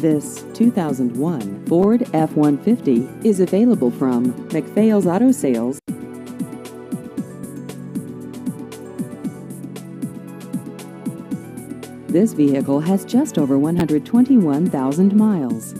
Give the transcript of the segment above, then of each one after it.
This 2001 Ford F-150 is available from McPhail's Auto Sales. This vehicle has just over 121,000 miles.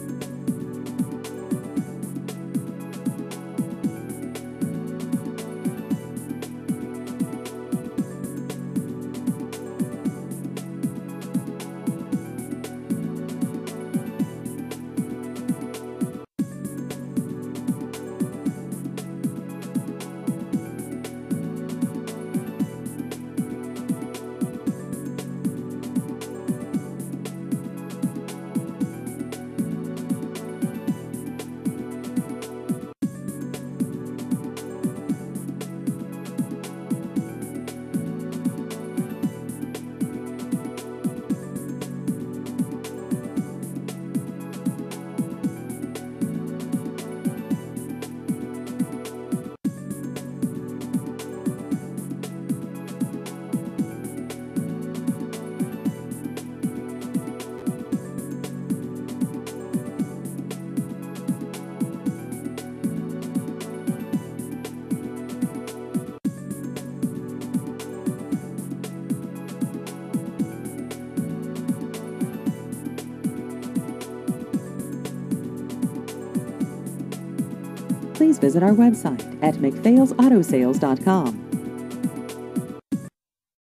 Please visit our website at mcphailsautosales.com.